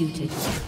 Executed.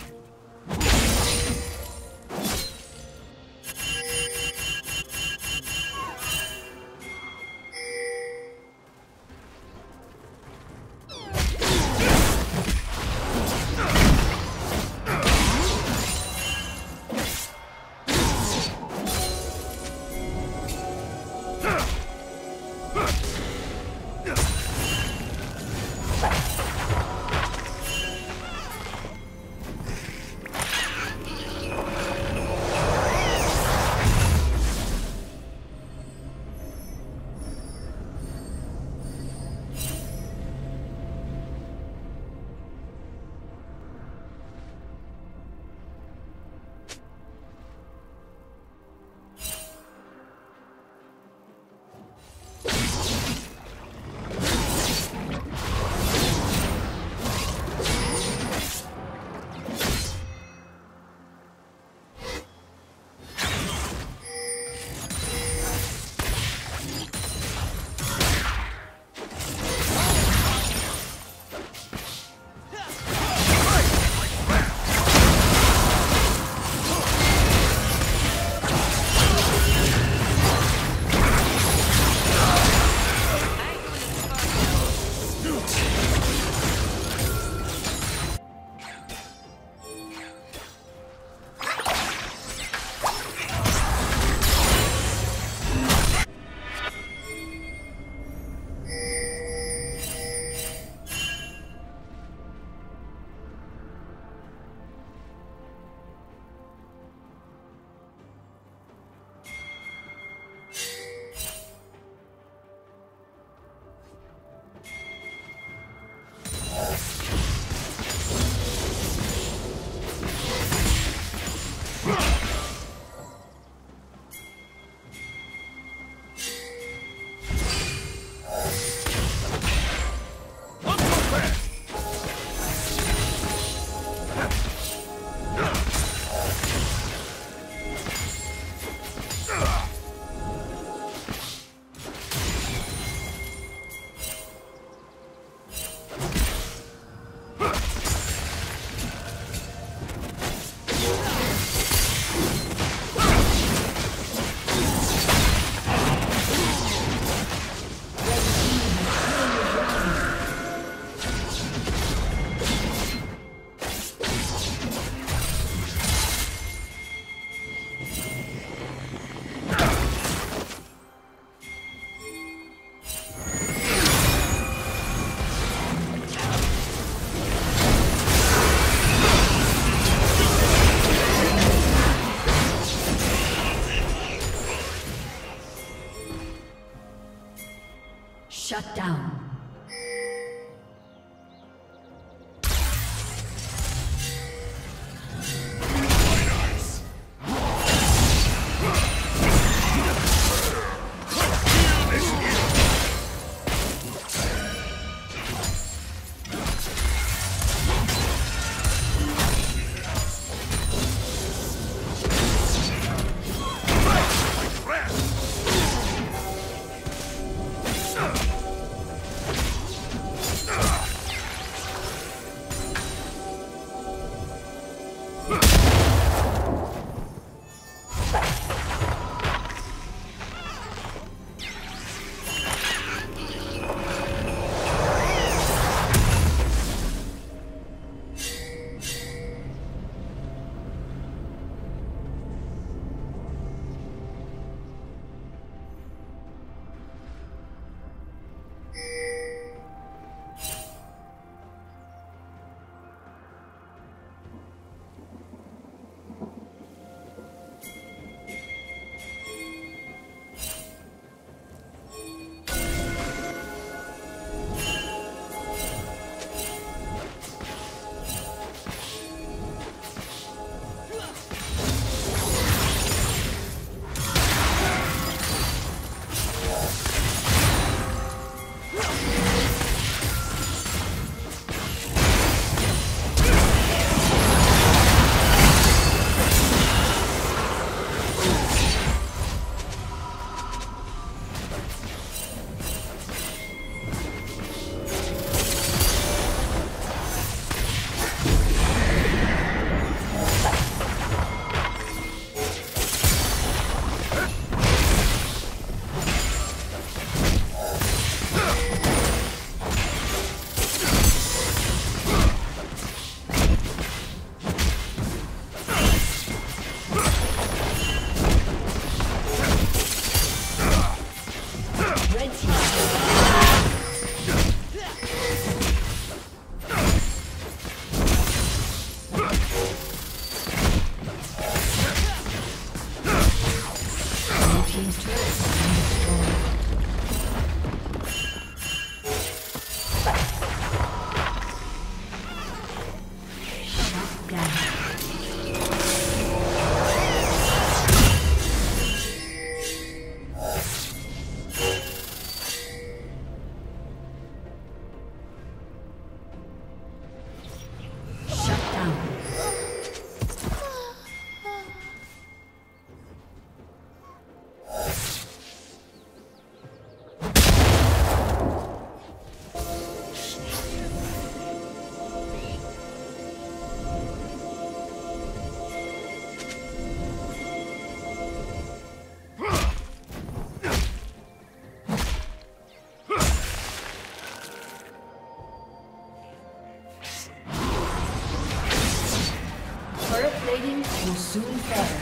Soon fall.